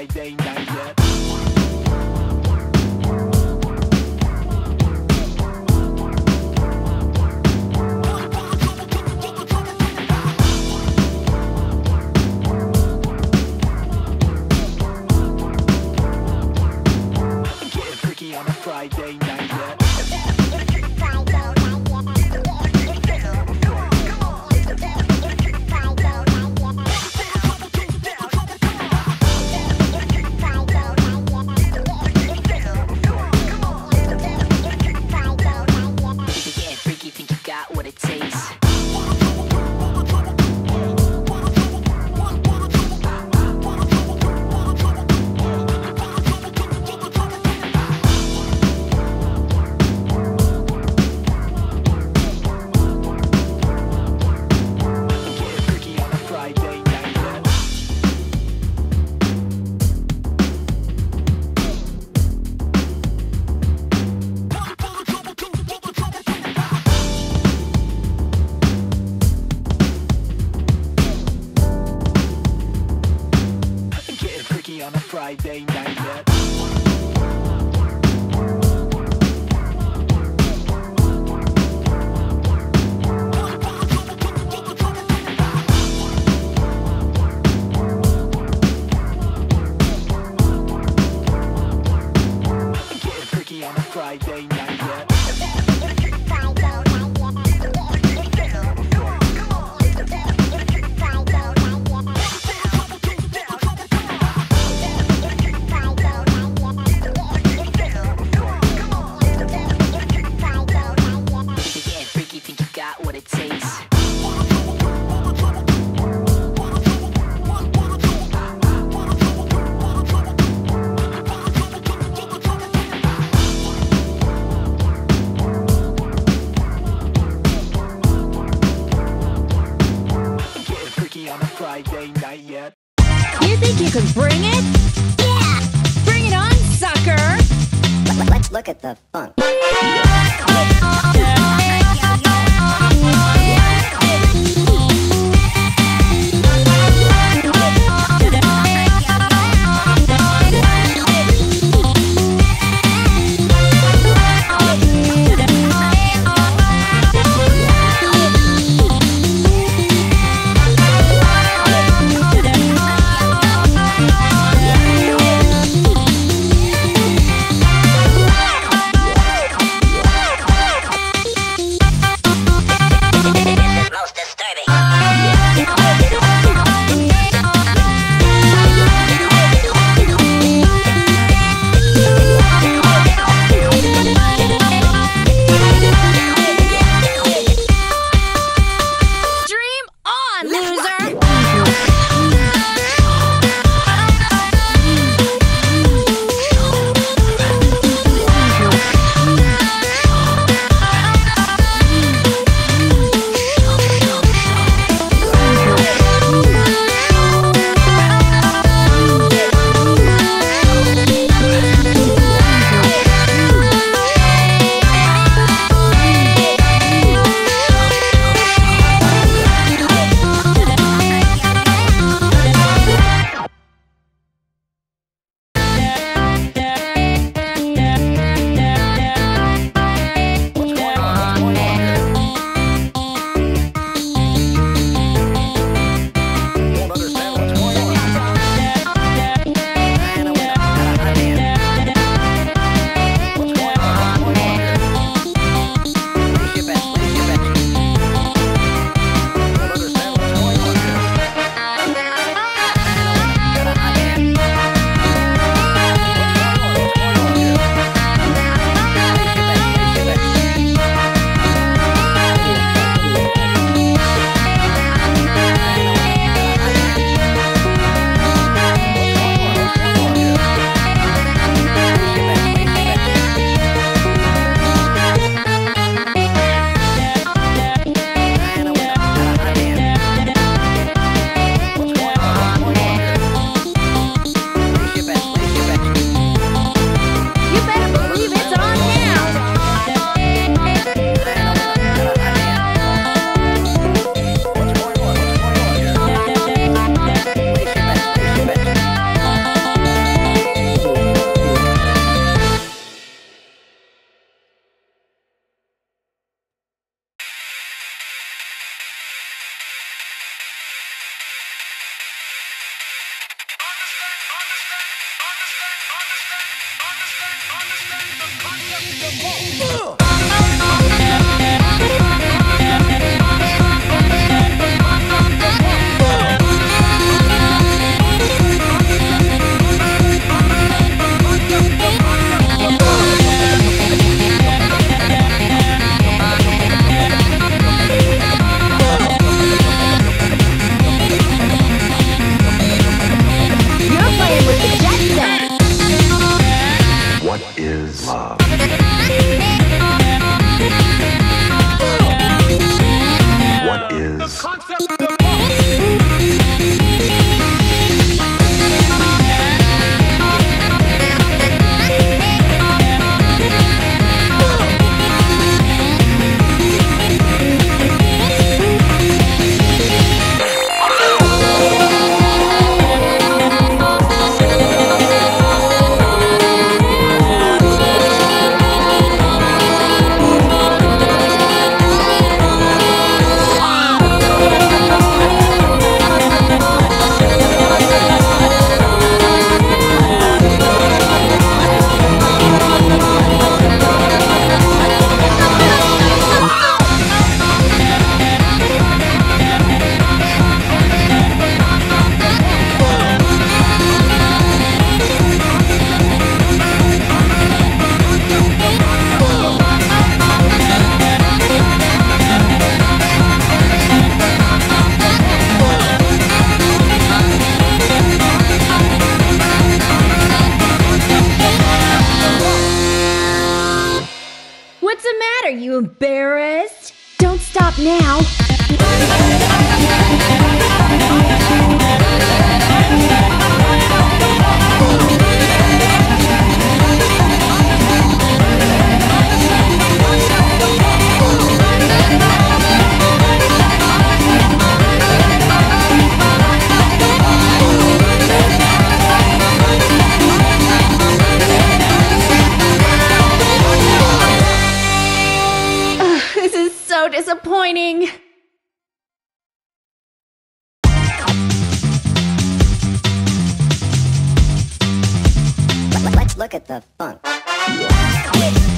my day night. You think you can bring it? Yeah! Bring it on, sucker! Let's look at the funk. You're look at the funk.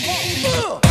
Is